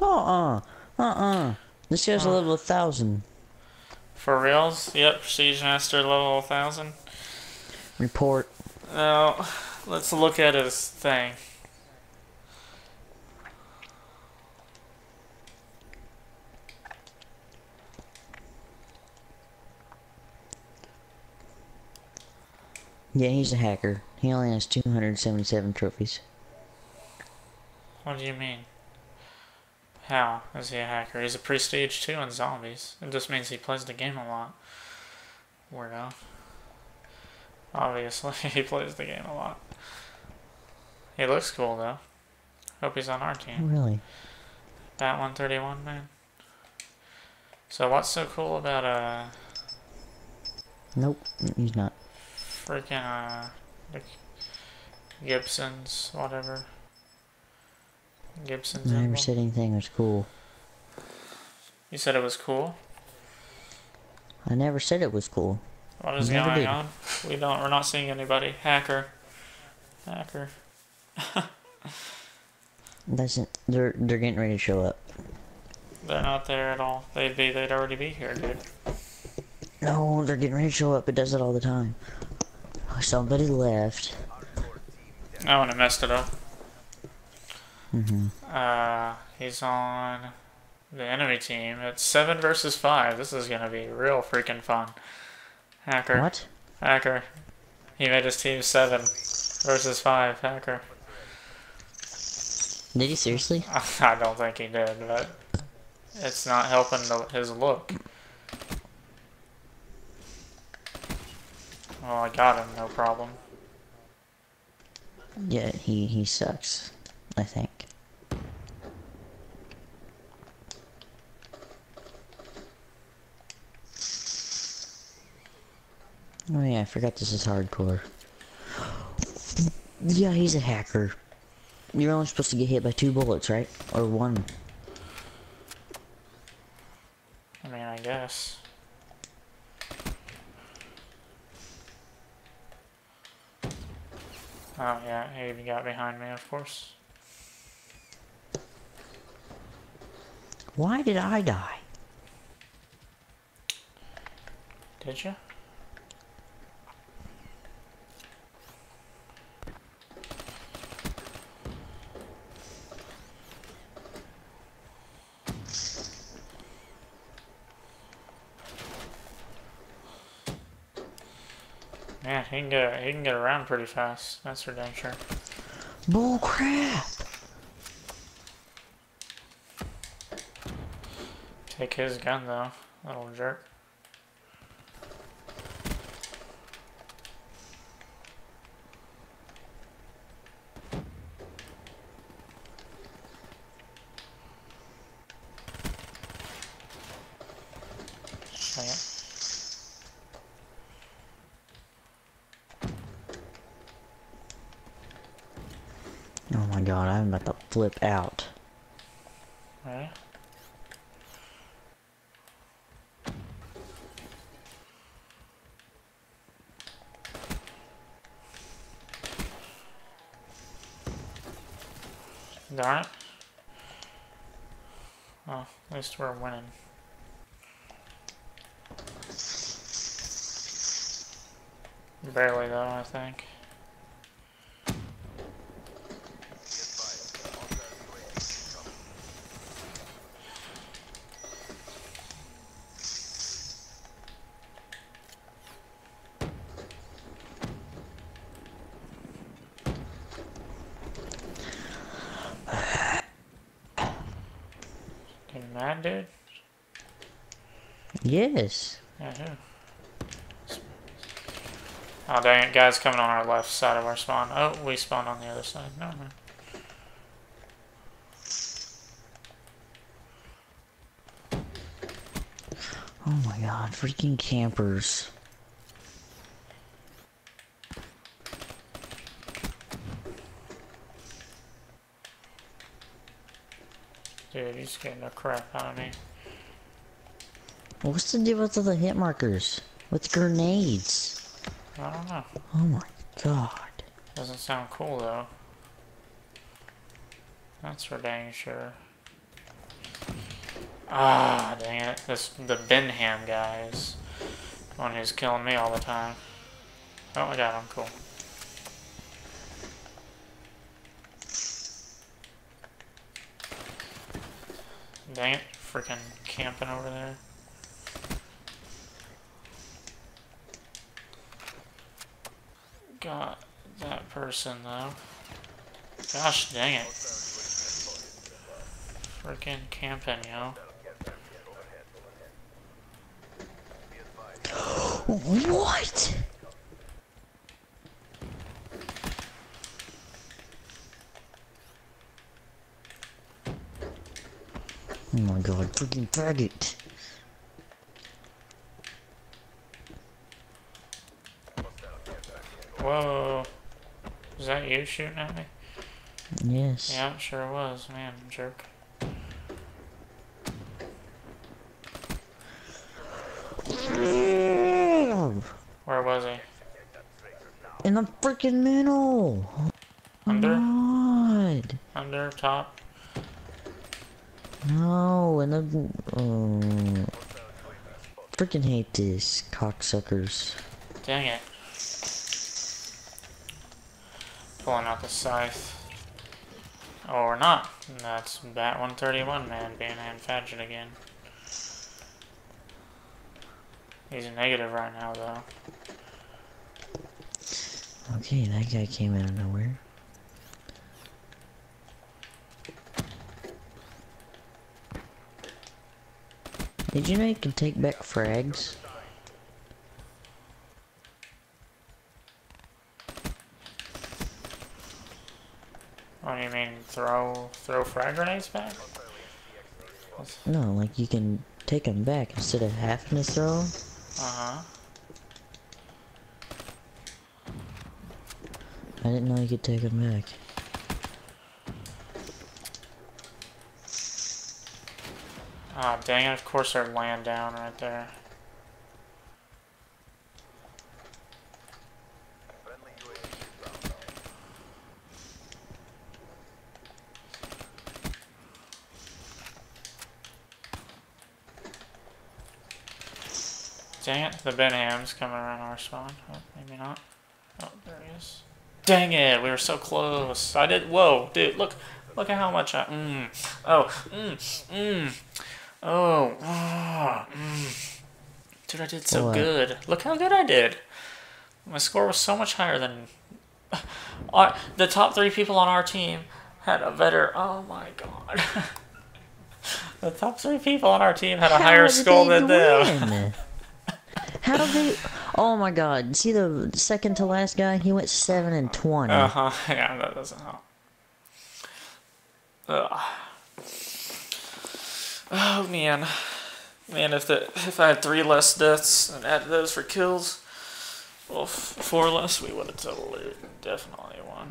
Uh-uh. Uh-uh. This guy's a level 1,000. For reals? Yep, Prestige Master level 1000. Report. Now, let's look at his thing. Yeah, he's a hacker. He only has 277 trophies. What do you mean? How is he a hacker? He's a prestige 2 in zombies. It just means he plays the game a lot. Weirdo. Obviously, he plays the game a lot. He looks cool though. Hope he's on our team. really? That 131 man. So what's so cool about uh Nope, he's not. freaking uh Gibsons whatever Gibsons never emblem? said anything was cool. You said it was cool. I never said it was cool. What is Never going did. on? We don't. We're not seeing anybody. Hacker. Hacker. It. They're they're getting ready to show up. They're not there at all. They'd be. They'd already be here, dude. No, they're getting ready to show up. It does it all the time. Somebody left. I want to messed it up. Hmm Uh, he's on the enemy team. It's seven versus five. This is gonna be real freaking fun. Hacker. What? Hacker. He made his team seven versus five. Hacker. Did he seriously? I don't think he did, but it's not helping the, his look. Well, I got him, no problem. Yeah, he he sucks. I think. Oh yeah, I forgot this is hardcore. Yeah, he's a hacker. You're only supposed to get hit by two bullets, right? Or one. I mean, I guess. Oh yeah, he even got behind me, of course. Why did I die? Did you? He can get he can get around pretty fast. That's for damn sure. Bull crap! Take his gun though, little jerk. Dang it. Oh my god, I'm about to flip out. Right? Darn. Well, at least we're winning. Barely though, I think. Mad, dude? Yes. Yeah, who? Oh dang it, guys coming on our left side of our spawn. Oh, we spawned on the other side. No, no. Oh my god, freaking campers. Dude, he's getting the crap out of me. What's the deal with all the hit markers? With grenades? I don't know. Oh my god. Doesn't sound cool though. That's for dang sure. Ah, dang it. This the Benham guy is the one who's killing me all the time. Oh, my god, I got him. Cool. Dang it. Freaking camping over there. Got that person, though. Gosh dang it. Freaking camping, yo. What? Oh my god, freaking faggot. Whoa. Is that you shooting at me? Yes. Yeah, it sure was. Man, jerk. Where was he? In the freaking middle. Oh Under? God. Under? Top? No, the. Oh. Freaking hate this, cocksuckers. Dang it. Pulling out the scythe. Oh, or not. That's Bat 131 man being hand again. He's a negative right now, though. Okay, that guy came out of nowhere. Did you know you can take back frags? What do you mean, throw throw frag grenades back? No, like you can take them back instead of having to throw 'em. Uh-huh. I didn't know you could take them back. Ah, dang it, of course they're laying down right there. Dang it, the Benham's coming around our spawn. Oh, maybe not. Oh, there he is. Dang it, we were so close. I did, whoa, dude, look, look at how much I, mm, oh, mm, mm, oh, mm. Dude, I did so What? good. Look how good I did. My score was so much higher than, our, the top three people on our team had a better, oh my god. the top three people on our team had a higher score than them. How did they? Oh my God! See the second to last guy? He went seven and twenty. Uh huh. Yeah, that doesn't help. Ugh. Oh man, man! If the if I had three less deaths and added those for kills, well, four less, we would have totally, definitely won.